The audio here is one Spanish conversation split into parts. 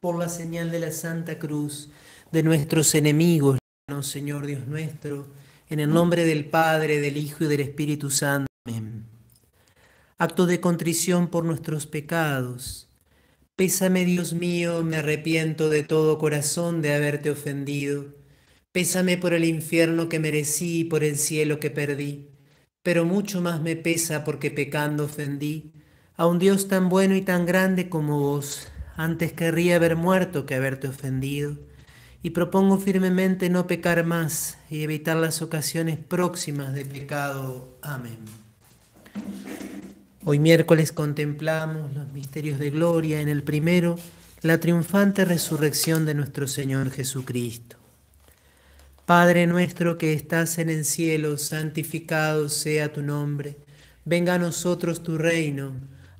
por la señal de la Santa Cruz de nuestros enemigos, Señor Dios nuestro, en el nombre del Padre, del Hijo y del Espíritu Santo. Acto de contrición por nuestros pecados. Pésame, Dios mío, me arrepiento de todo corazón de haberte ofendido. Pésame por el infierno que merecí y por el cielo que perdí. Pero mucho más me pesa porque pecando ofendí a un Dios tan bueno y tan grande como vos antes querría haber muerto que haberte ofendido, y propongo firmemente no pecar más y evitar las ocasiones próximas de pecado. Amén. Hoy miércoles contemplamos los misterios de gloria. En el primero, la triunfante resurrección de nuestro Señor Jesucristo. Padre nuestro que estás en el cielo, santificado sea tu nombre. Venga a nosotros tu reino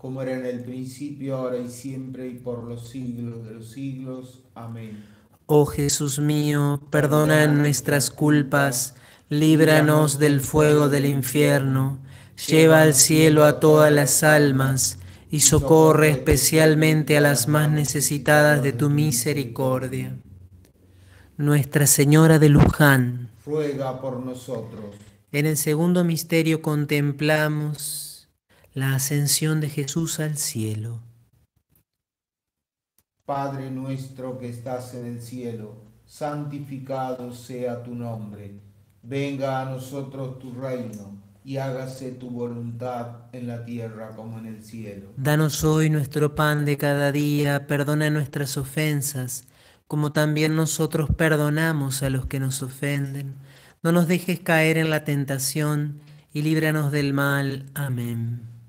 como era en el principio, ahora y siempre, y por los siglos de los siglos. Amén. Oh Jesús mío, perdona nuestras culpas, líbranos del fuego del infierno, lleva al cielo a todas las almas, y socorre especialmente a las más necesitadas de tu misericordia. Nuestra Señora de Luján, ruega por nosotros. En el segundo misterio contemplamos la ascensión de Jesús al cielo. Padre nuestro que estás en el cielo, santificado sea tu nombre. Venga a nosotros tu reino y hágase tu voluntad en la tierra como en el cielo. Danos hoy nuestro pan de cada día, perdona nuestras ofensas, como también nosotros perdonamos a los que nos ofenden. No nos dejes caer en la tentación y líbranos del mal. Amén.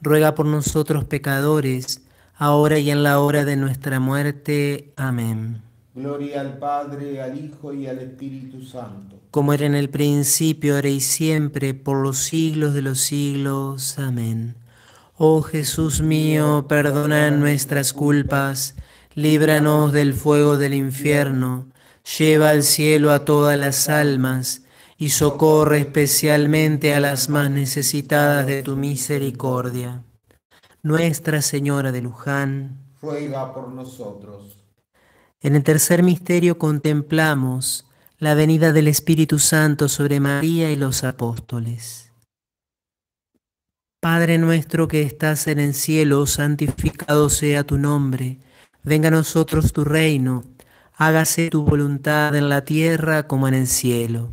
ruega por nosotros pecadores, ahora y en la hora de nuestra muerte. Amén. Gloria al Padre, al Hijo y al Espíritu Santo. Como era en el principio, ahora y siempre, por los siglos de los siglos. Amén. Oh Jesús mío, perdona nuestras culpas, líbranos del fuego del infierno, lleva al cielo a todas las almas, y socorre especialmente a las más necesitadas de tu misericordia. Nuestra Señora de Luján, ruega por nosotros. En el tercer misterio contemplamos la venida del Espíritu Santo sobre María y los apóstoles. Padre nuestro que estás en el cielo, santificado sea tu nombre, venga a nosotros tu reino, hágase tu voluntad en la tierra como en el cielo.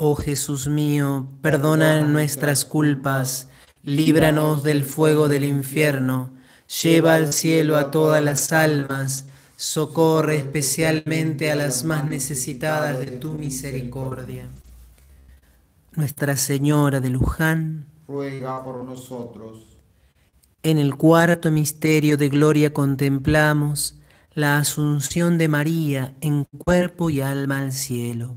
Oh Jesús mío, perdona nuestras culpas, líbranos del fuego del infierno, lleva al cielo a todas las almas, socorre especialmente a las más necesitadas de tu misericordia. Nuestra Señora de Luján, ruega por nosotros. En el cuarto misterio de gloria contemplamos la asunción de María en cuerpo y alma al cielo.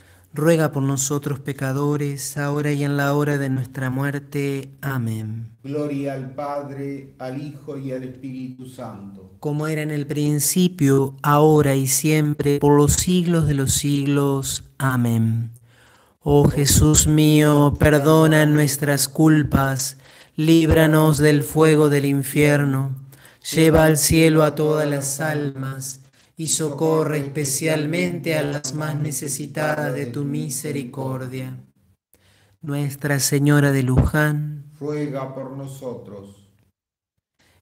ruega por nosotros pecadores, ahora y en la hora de nuestra muerte. Amén. Gloria al Padre, al Hijo y al Espíritu Santo. Como era en el principio, ahora y siempre, por los siglos de los siglos. Amén. Oh Jesús mío, perdona nuestras culpas, líbranos del fuego del infierno, lleva al cielo a todas las almas y socorre especialmente a las más necesitadas de tu misericordia. Nuestra Señora de Luján, ruega por nosotros.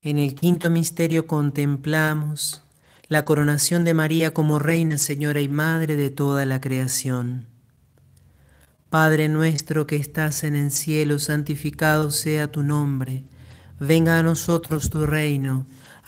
En el quinto misterio contemplamos la coronación de María como Reina, Señora y Madre de toda la creación. Padre nuestro que estás en el cielo, santificado sea tu nombre. Venga a nosotros tu reino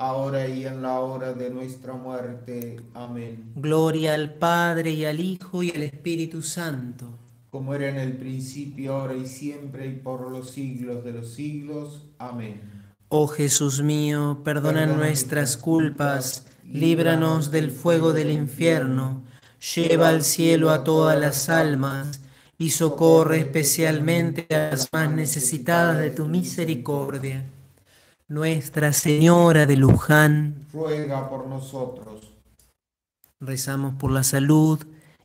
ahora y en la hora de nuestra muerte. Amén. Gloria al Padre y al Hijo y al Espíritu Santo. Como era en el principio, ahora y siempre, y por los siglos de los siglos. Amén. Oh Jesús mío, perdona nuestras culpas, líbranos del fuego del infierno, lleva al cielo a todas las almas y socorre especialmente a las más necesitadas de tu misericordia. Nuestra Señora de Luján, ruega por nosotros. Rezamos por la salud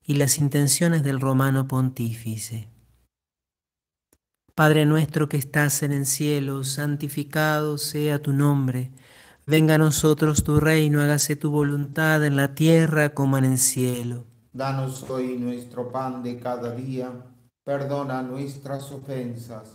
y las intenciones del romano pontífice. Padre nuestro que estás en el cielo, santificado sea tu nombre. Venga a nosotros tu reino, hágase tu voluntad en la tierra como en el cielo. Danos hoy nuestro pan de cada día. Perdona nuestras ofensas,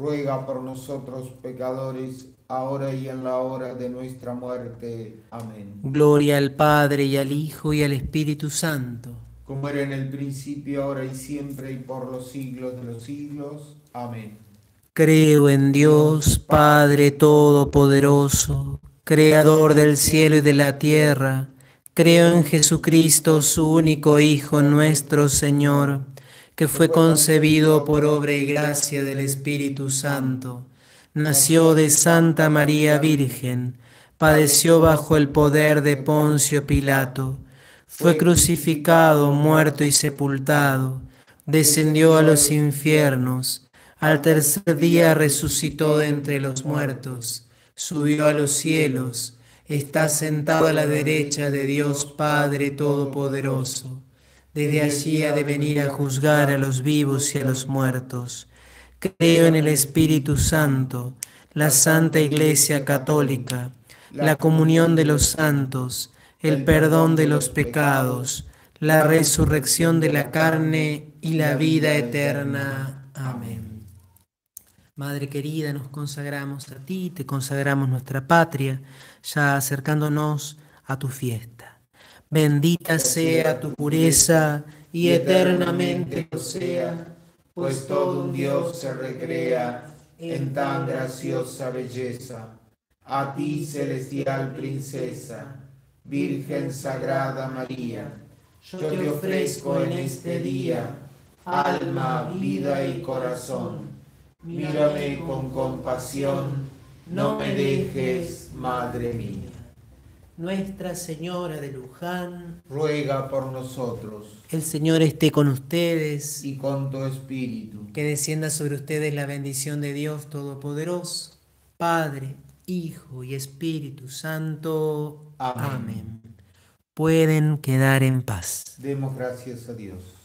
ruega por nosotros pecadores, ahora y en la hora de nuestra muerte. Amén. Gloria al Padre y al Hijo y al Espíritu Santo. Como era en el principio, ahora y siempre, y por los siglos de los siglos. Amén. Creo en Dios, Padre Todopoderoso, Creador del cielo y de la tierra Creo en Jesucristo, su único Hijo, nuestro Señor, que fue concebido por obra y gracia del Espíritu Santo. Nació de Santa María Virgen, padeció bajo el poder de Poncio Pilato, fue crucificado, muerto y sepultado, descendió a los infiernos, al tercer día resucitó de entre los muertos, subió a los cielos, está sentado a la derecha de Dios Padre Todopoderoso. Desde allí ha de venir a juzgar a los vivos y a los muertos. Creo en el Espíritu Santo, la Santa Iglesia Católica, la comunión de los santos, el perdón de los pecados, la resurrección de la carne y la vida eterna. Amén. Madre querida, nos consagramos a ti, te consagramos nuestra patria ya acercándonos a tu fiesta. Bendita sea tu pureza y eternamente lo sea, pues todo un Dios se recrea en tan graciosa belleza. A ti, celestial princesa, Virgen Sagrada María, yo te ofrezco en este día alma, vida y corazón. Mírame con compasión, no me dejes, Madre mía. Nuestra Señora de Luján, ruega por nosotros. El Señor esté con ustedes y con tu espíritu. Que descienda sobre ustedes la bendición de Dios Todopoderoso, Padre, Hijo y Espíritu Santo. Amén. Pueden quedar en paz. Demos gracias a Dios.